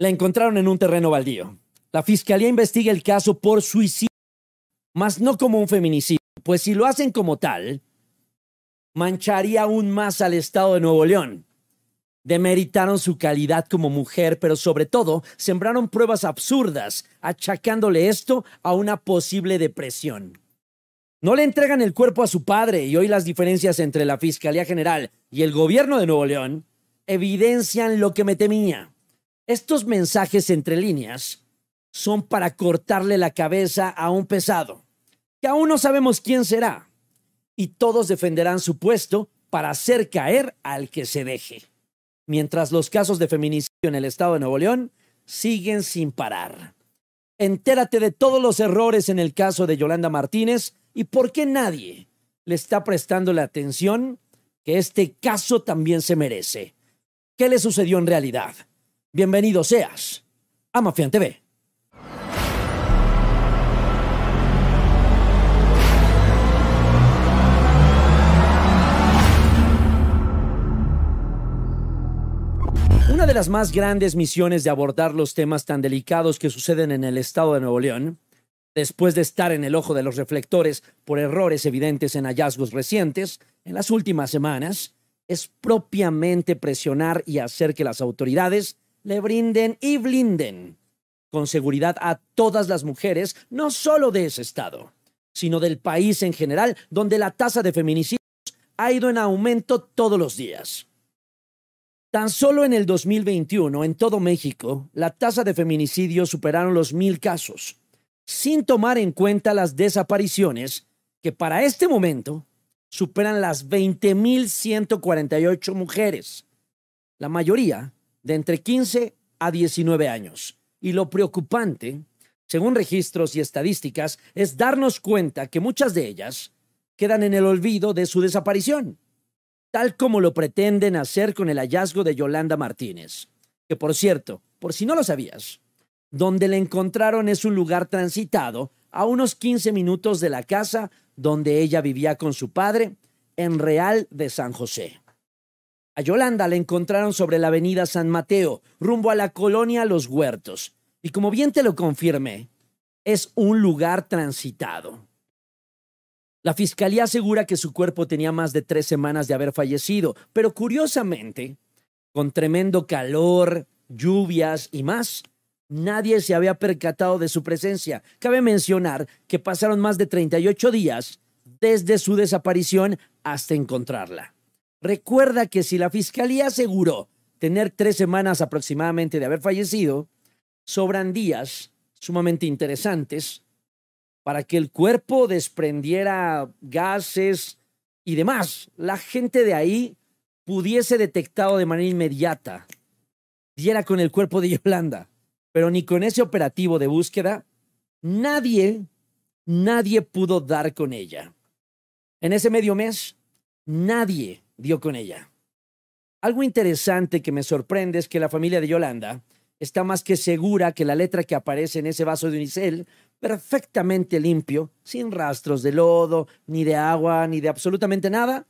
La encontraron en un terreno baldío. La fiscalía investiga el caso por suicidio, mas no como un feminicidio, pues si lo hacen como tal, mancharía aún más al Estado de Nuevo León. Demeritaron su calidad como mujer, pero sobre todo sembraron pruebas absurdas, achacándole esto a una posible depresión. No le entregan el cuerpo a su padre y hoy las diferencias entre la Fiscalía General y el gobierno de Nuevo León evidencian lo que me temía. Estos mensajes entre líneas son para cortarle la cabeza a un pesado, que aún no sabemos quién será, y todos defenderán su puesto para hacer caer al que se deje, mientras los casos de feminicidio en el estado de Nuevo León siguen sin parar. Entérate de todos los errores en el caso de Yolanda Martínez y por qué nadie le está prestando la atención que este caso también se merece. ¿Qué le sucedió en realidad? Bienvenido seas a Mafian TV. Una de las más grandes misiones de abordar los temas tan delicados que suceden en el estado de Nuevo León, después de estar en el ojo de los reflectores por errores evidentes en hallazgos recientes, en las últimas semanas, es propiamente presionar y hacer que las autoridades le brinden y blinden con seguridad a todas las mujeres, no solo de ese estado, sino del país en general, donde la tasa de feminicidios ha ido en aumento todos los días. Tan solo en el 2021, en todo México, la tasa de feminicidios superaron los mil casos, sin tomar en cuenta las desapariciones, que para este momento superan las 20.148 mujeres, la mayoría de entre 15 a 19 años. Y lo preocupante, según registros y estadísticas, es darnos cuenta que muchas de ellas quedan en el olvido de su desaparición, tal como lo pretenden hacer con el hallazgo de Yolanda Martínez, que por cierto, por si no lo sabías, donde la encontraron es un lugar transitado a unos 15 minutos de la casa donde ella vivía con su padre, en Real de San José. A Yolanda la encontraron sobre la avenida San Mateo, rumbo a la colonia Los Huertos. Y como bien te lo confirmé, es un lugar transitado. La fiscalía asegura que su cuerpo tenía más de tres semanas de haber fallecido, pero curiosamente, con tremendo calor, lluvias y más, nadie se había percatado de su presencia. Cabe mencionar que pasaron más de 38 días desde su desaparición hasta encontrarla. Recuerda que si la fiscalía aseguró tener tres semanas aproximadamente de haber fallecido, sobran días sumamente interesantes para que el cuerpo desprendiera gases y demás. La gente de ahí pudiese detectado de manera inmediata, diera con el cuerpo de Yolanda, pero ni con ese operativo de búsqueda, nadie, nadie pudo dar con ella. En ese medio mes, nadie dio con ella. Algo interesante que me sorprende es que la familia de Yolanda está más que segura que la letra que aparece en ese vaso de unicel, perfectamente limpio, sin rastros de lodo, ni de agua, ni de absolutamente nada.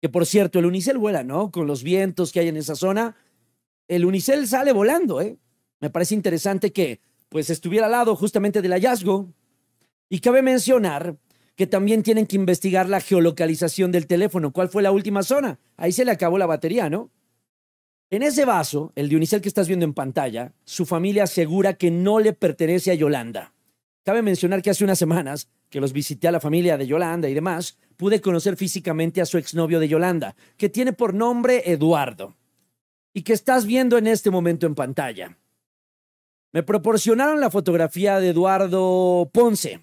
Que por cierto, el unicel vuela, ¿no? Con los vientos que hay en esa zona, el unicel sale volando, ¿eh? Me parece interesante que pues estuviera al lado justamente del hallazgo. Y cabe mencionar que también tienen que investigar la geolocalización del teléfono. ¿Cuál fue la última zona? Ahí se le acabó la batería, ¿no? En ese vaso, el de Unicel que estás viendo en pantalla, su familia asegura que no le pertenece a Yolanda. Cabe mencionar que hace unas semanas que los visité a la familia de Yolanda y demás, pude conocer físicamente a su exnovio de Yolanda, que tiene por nombre Eduardo, y que estás viendo en este momento en pantalla. Me proporcionaron la fotografía de Eduardo Ponce,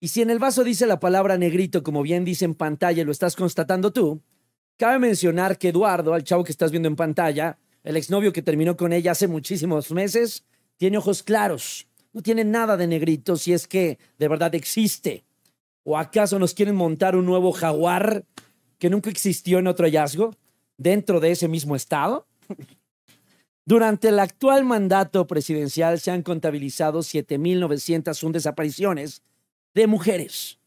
y si en el vaso dice la palabra negrito, como bien dice en pantalla lo estás constatando tú, cabe mencionar que Eduardo, al chavo que estás viendo en pantalla, el exnovio que terminó con ella hace muchísimos meses, tiene ojos claros. No tiene nada de negrito si es que de verdad existe. ¿O acaso nos quieren montar un nuevo jaguar que nunca existió en otro hallazgo dentro de ese mismo estado? Durante el actual mandato presidencial se han contabilizado 7.901 desapariciones de mujeres.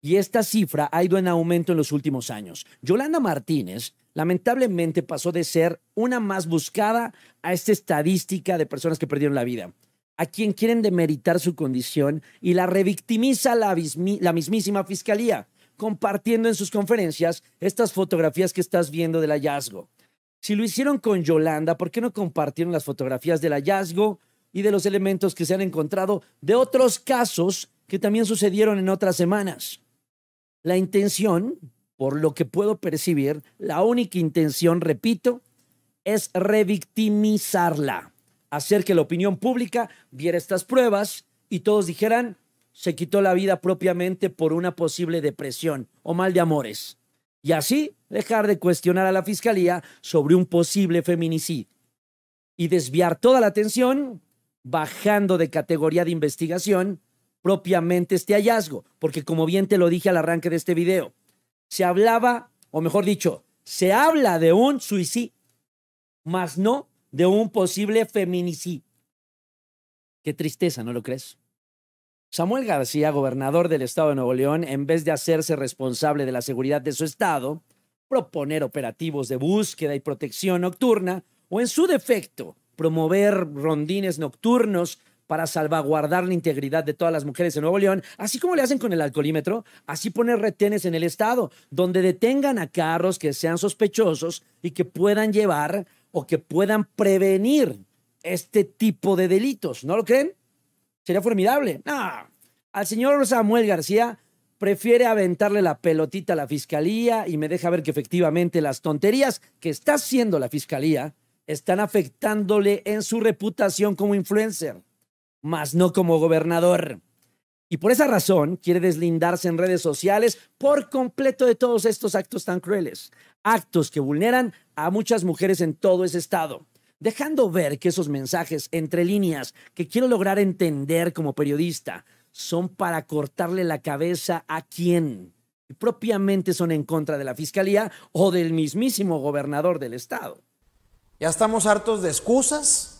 Y esta cifra ha ido en aumento en los últimos años. Yolanda Martínez lamentablemente pasó de ser una más buscada a esta estadística de personas que perdieron la vida, a quien quieren demeritar su condición y la revictimiza la, mismísima fiscalía, compartiendo en sus conferencias estas fotografías que estás viendo del hallazgo. Si lo hicieron con Yolanda, ¿por qué no compartieron las fotografías del hallazgo y de los elementos que se han encontrado de otros casos que también sucedieron en otras semanas? La intención, por lo que puedo percibir, la única intención, repito, es revictimizarla, hacer que la opinión pública viera estas pruebas y todos dijeran, se quitó la vida propiamente por una posible depresión o mal de amores. Y así dejar de cuestionar a la fiscalía sobre un posible feminicidio y desviar toda la atención bajando de categoría de investigación propiamente este hallazgo, porque como bien te lo dije al arranque de este video, se hablaba, o mejor dicho, se habla de un suicidio, más no de un posible feminicidio. Qué tristeza, ¿no lo crees? Samuel García, gobernador del estado de Nuevo León, en vez de hacerse responsable de la seguridad de su estado, proponer operativos de búsqueda y protección nocturna, o en su defecto, promover rondines nocturnos para salvaguardar la integridad de todas las mujeres en Nuevo León, así como le hacen con el alcoholímetro, así poner retenes en el estado, donde detengan a carros que sean sospechosos y que puedan llevar o que puedan prevenir este tipo de delitos. ¿No lo creen? Sería formidable. No, al señor Samuel García prefiere aventarle la pelotita a la fiscalía y me deja ver que efectivamente las tonterías que está haciendo la fiscalía están afectándole en su reputación como influencer más no como gobernador. Y por esa razón quiere deslindarse en redes sociales por completo de todos estos actos tan crueles, actos que vulneran a muchas mujeres en todo ese estado, dejando ver que esos mensajes entre líneas que quiero lograr entender como periodista son para cortarle la cabeza a quien y propiamente son en contra de la fiscalía o del mismísimo gobernador del estado. Ya estamos hartos de excusas,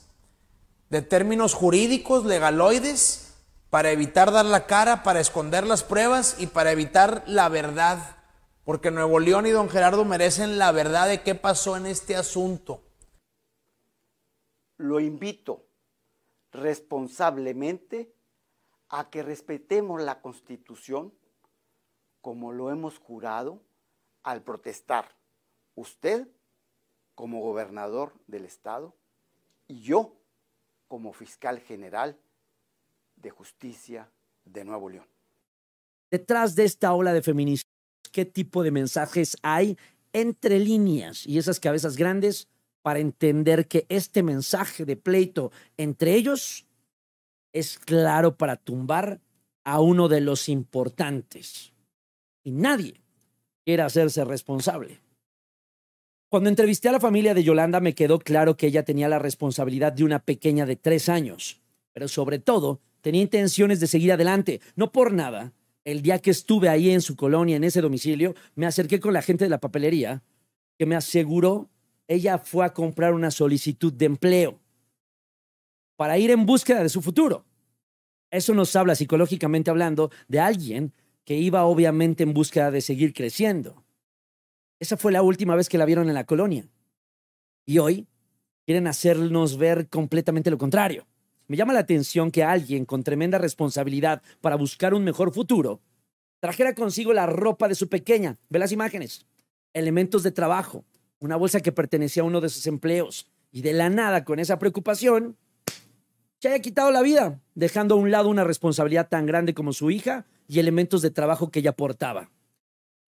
de términos jurídicos, legaloides, para evitar dar la cara, para esconder las pruebas y para evitar la verdad. Porque Nuevo León y don Gerardo merecen la verdad de qué pasó en este asunto. Lo invito responsablemente a que respetemos la Constitución como lo hemos jurado al protestar. Usted como gobernador del Estado y yo como fiscal general de justicia de Nuevo León. Detrás de esta ola de feminismo, ¿qué tipo de mensajes hay entre líneas y esas cabezas grandes para entender que este mensaje de pleito entre ellos es claro para tumbar a uno de los importantes? Y nadie quiere hacerse responsable. Cuando entrevisté a la familia de Yolanda me quedó claro que ella tenía la responsabilidad de una pequeña de tres años, pero sobre todo tenía intenciones de seguir adelante. No por nada, el día que estuve ahí en su colonia, en ese domicilio, me acerqué con la gente de la papelería que me aseguró ella fue a comprar una solicitud de empleo para ir en búsqueda de su futuro. Eso nos habla psicológicamente hablando de alguien que iba obviamente en búsqueda de seguir creciendo. Esa fue la última vez que la vieron en la colonia. Y hoy quieren hacernos ver completamente lo contrario. Me llama la atención que alguien con tremenda responsabilidad para buscar un mejor futuro trajera consigo la ropa de su pequeña, ve las imágenes, elementos de trabajo, una bolsa que pertenecía a uno de sus empleos, y de la nada con esa preocupación, se haya quitado la vida, dejando a un lado una responsabilidad tan grande como su hija y elementos de trabajo que ella portaba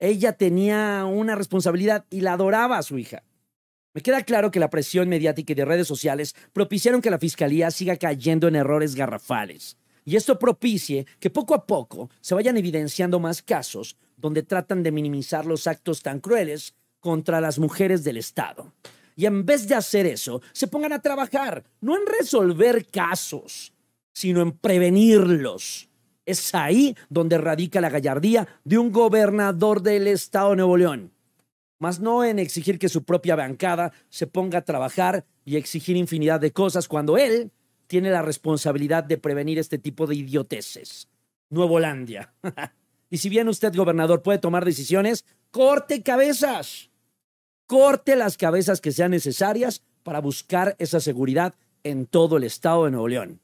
ella tenía una responsabilidad y la adoraba a su hija. Me queda claro que la presión mediática y de redes sociales propiciaron que la fiscalía siga cayendo en errores garrafales. Y esto propicie que poco a poco se vayan evidenciando más casos donde tratan de minimizar los actos tan crueles contra las mujeres del Estado. Y en vez de hacer eso, se pongan a trabajar, no en resolver casos, sino en prevenirlos. Es ahí donde radica la gallardía de un gobernador del estado de Nuevo León. Más no en exigir que su propia bancada se ponga a trabajar y exigir infinidad de cosas cuando él tiene la responsabilidad de prevenir este tipo de idioteces. Nuevolandia. y si bien usted, gobernador, puede tomar decisiones, corte cabezas. corte las cabezas que sean necesarias para buscar esa seguridad en todo el estado de Nuevo León.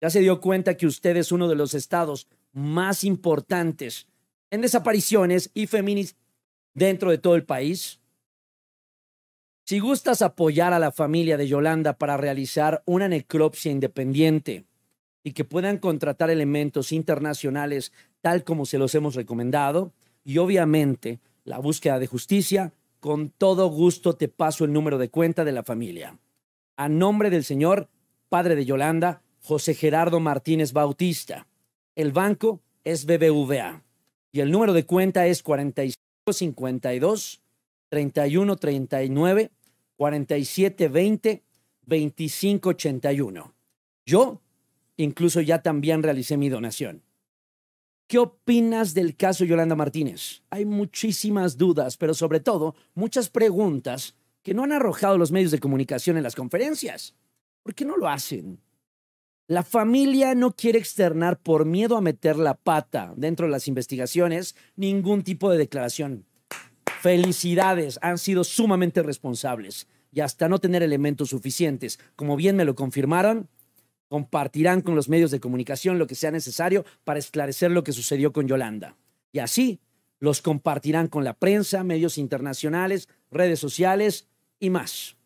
Ya se dio cuenta que usted es uno de los estados más importantes en desapariciones y feminicidios dentro de todo el país. Si gustas apoyar a la familia de Yolanda para realizar una necropsia independiente y que puedan contratar elementos internacionales tal como se los hemos recomendado, y obviamente la búsqueda de justicia, con todo gusto te paso el número de cuenta de la familia. A nombre del señor, padre de Yolanda, José Gerardo Martínez Bautista. El banco es BBVA y el número de cuenta es 4552 3139 4720 2581. Yo incluso ya también realicé mi donación. ¿Qué opinas del caso Yolanda Martínez? Hay muchísimas dudas, pero sobre todo muchas preguntas que no han arrojado los medios de comunicación en las conferencias. ¿Por qué no lo hacen? La familia no quiere externar por miedo a meter la pata dentro de las investigaciones ningún tipo de declaración. Felicidades, han sido sumamente responsables y hasta no tener elementos suficientes, como bien me lo confirmaron, compartirán con los medios de comunicación lo que sea necesario para esclarecer lo que sucedió con Yolanda. Y así los compartirán con la prensa, medios internacionales, redes sociales y más.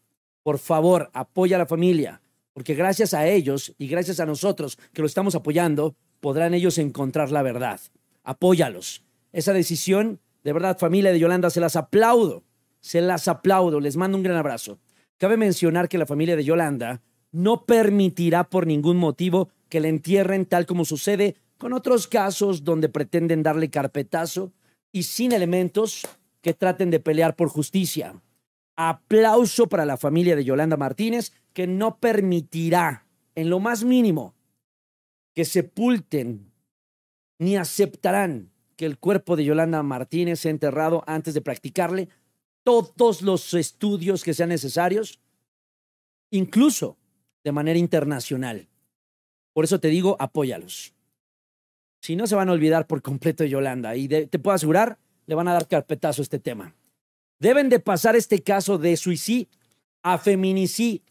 Por favor, apoya a la familia porque gracias a ellos y gracias a nosotros que lo estamos apoyando, podrán ellos encontrar la verdad. Apóyalos. Esa decisión, de verdad, familia de Yolanda, se las aplaudo. Se las aplaudo. Les mando un gran abrazo. Cabe mencionar que la familia de Yolanda no permitirá por ningún motivo que le entierren tal como sucede con otros casos donde pretenden darle carpetazo y sin elementos que traten de pelear por justicia. Aplauso para la familia de Yolanda Martínez, que no permitirá en lo más mínimo que sepulten ni aceptarán que el cuerpo de Yolanda Martínez sea enterrado antes de practicarle todos los estudios que sean necesarios, incluso de manera internacional. Por eso te digo, apóyalos. Si no, se van a olvidar por completo de Yolanda y te puedo asegurar, le van a dar carpetazo a este tema. Deben de pasar este caso de suicidio a feminicidio.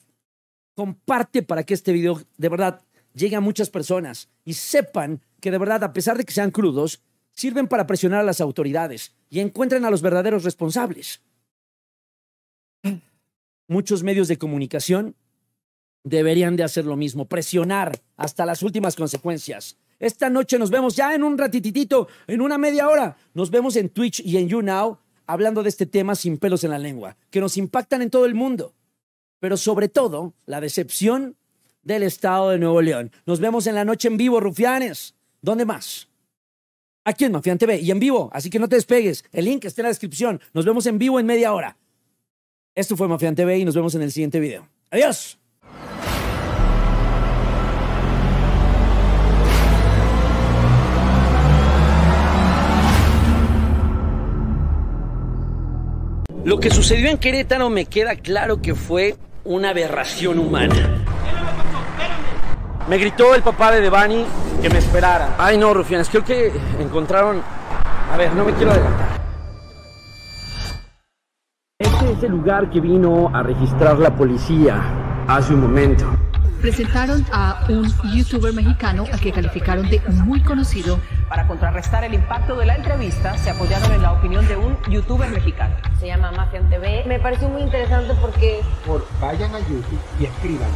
Comparte para que este video de verdad llegue a muchas personas y sepan que de verdad, a pesar de que sean crudos, sirven para presionar a las autoridades y encuentren a los verdaderos responsables. Muchos medios de comunicación deberían de hacer lo mismo, presionar hasta las últimas consecuencias. Esta noche nos vemos ya en un ratititito, en una media hora. Nos vemos en Twitch y en YouNow hablando de este tema sin pelos en la lengua, que nos impactan en todo el mundo. Pero sobre todo, la decepción del Estado de Nuevo León. Nos vemos en la noche en vivo, rufianes. ¿Dónde más? Aquí en Mafián TV y en vivo, así que no te despegues. El link está en la descripción. Nos vemos en vivo en media hora. Esto fue Mafián TV y nos vemos en el siguiente video. Adiós. Lo que sucedió en Querétaro me queda claro que fue una aberración humana. Me gritó el papá de Devani que me esperara. Ay, no, Rufianes, creo que encontraron. A ver, no me quiero adelantar. Este es el lugar que vino a registrar la policía hace un momento presentaron a un youtuber mexicano al que calificaron de muy conocido. Para contrarrestar el impacto de la entrevista, se apoyaron en la opinión de un youtuber mexicano. Se llama Mafian TV. Me pareció muy interesante porque... Por, vayan a YouTube y escriban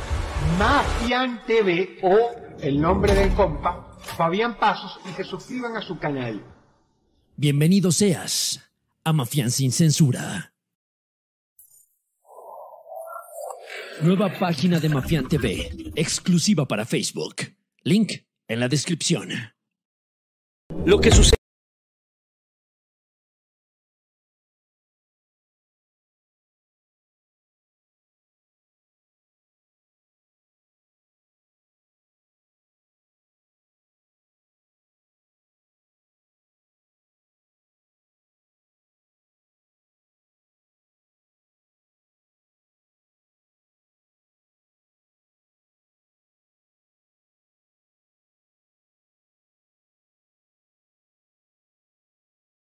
Mafian TV o el nombre del compa, Fabián Pasos, y se suscriban a su canal. Bienvenido seas a Mafian sin censura. Nueva página de Mafián TV, exclusiva para Facebook. Link en la descripción. Lo que sucede